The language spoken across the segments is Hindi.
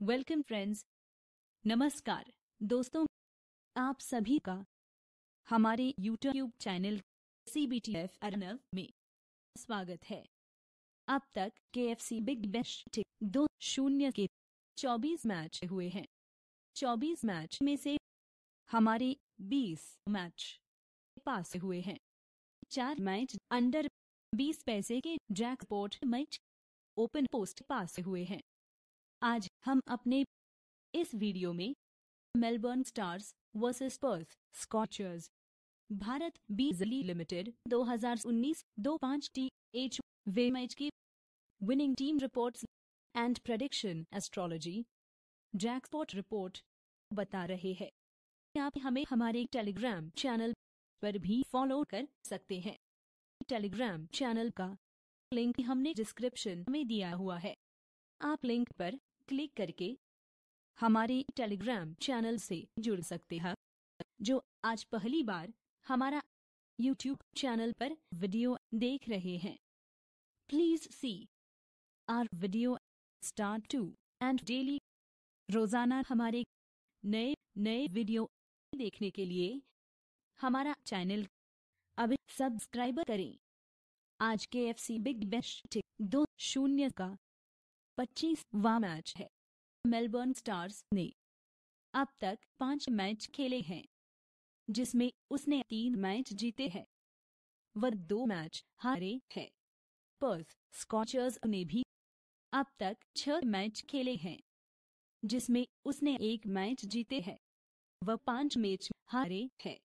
वेलकम फ्रेंड्स नमस्कार, दोस्तों, आप सभी का हमारे YouTube channel C B T F Arnav में स्वागत है। अब तक के एफ़ सी बिग बेस्ट दो शून्य के चौबीस मैच हुए हैं। चौबीस मैच में से हमारे बीस मैच पास हुए हैं। चार मैच अंडर बीस पैसे के जैकपॉट मैच ओपन पोस्ट पास हुए हैं। आज हम अपने इस वीडियो में Melbourne Stars versus Perth Scorchers, Bharat बीजली लिमिटेड 2019 25 टी एच वे मैच की winning team reports and prediction astrology jackpot report बता रहे हैं। आप हमें हमारे टेलीग्राम चैनल पर भी फॉलो कर सकते हैं। टेलीग्राम चैनल का लिंक हमने डिस्क्रिप्शन में दिया हुआ है। आप लिंक पर क्लिक करके हमारे टेलीग्राम चैनल से जुड़ सकते हैं, जो आज पहली बार हमारा यूट्यूब चैनल पर वीडियो देख रहे हैं। Please see our video start to end daily रोज़ाना हमारे नए नए वीडियो देखने के लिए हमारा चैनल अभी सब्सक्राइब करें। आज के एफ़ सी बिग बेस्ट दो शून्य का पच्चीसवा मैच है। मेलबर्न स्टार्स ने अब तक पाँच मैच खेले हैं, जिसमें उसने तीन मैच जीते हैं। वह दो मैच हारे हैं। पर्थ स्कॉचर्स ने भी अब तक छह मैच खेले हैं, जिसमें उसने एक मैच जीते हैं। वह पाँच मैच हारे हैं।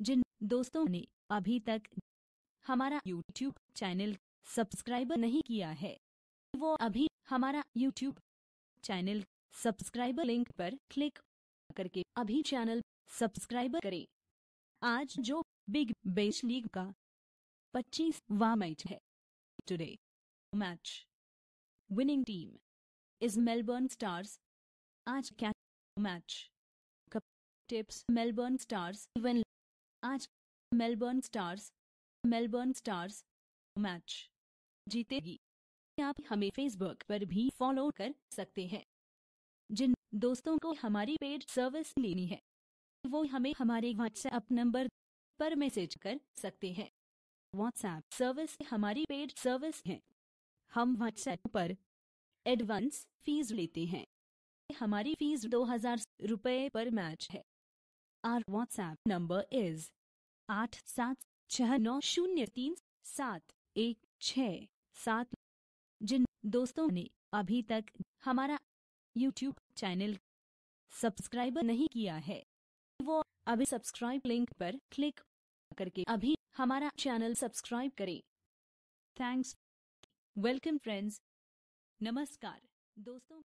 जिन दोस्तों ने अभी तक हमारा यूट्यूब चैनल सब्सक्राइब नहीं किया है वो अभी हमारा यूट्यूब चैनल सब्सक्राइबर लिंक पर क्लिक करके अभी चैनल सब्सक्राइब करें। आज जो बिग बेस लीग का 25वां मैच है। Today match winning team is Melbourne Stars आज क्या match cup tips Melbourne Stars win आज Melbourne Stars Melbourne Stars match जीतेगी। आप हमें फेसबुक पर भी फॉलो कर सकते हैं। जिन दोस्तों को हमारी पेड सर्विस लेनी है, वो हमें हमारे व्हाट्सएप नंबर पर मैसेज कर सकते हैं। व्हाट्सएप सर्विस हमारी पेड सर्विस है। हम व्हाट्सएप पर एडवांस फ़ीस लेते हैं। हमारी फ़ीस दो हज़ार रुपये पर मैच है। आर व्हाट्सएप नंबर इज़ आठ सात छह नौ शून्य तीन सात एक छ सात जिन दोस्तों ने अभी तक हमारा YouTube चैनल सब्सक्राइब नहीं किया है, वो अभी सब्सक्राइब लिंक पर क्लिक करके अभी हमारा चैनल सब्सक्राइब करें। थैंक्स वेलकम फ्रेंड्स नमस्कार, दोस्तों।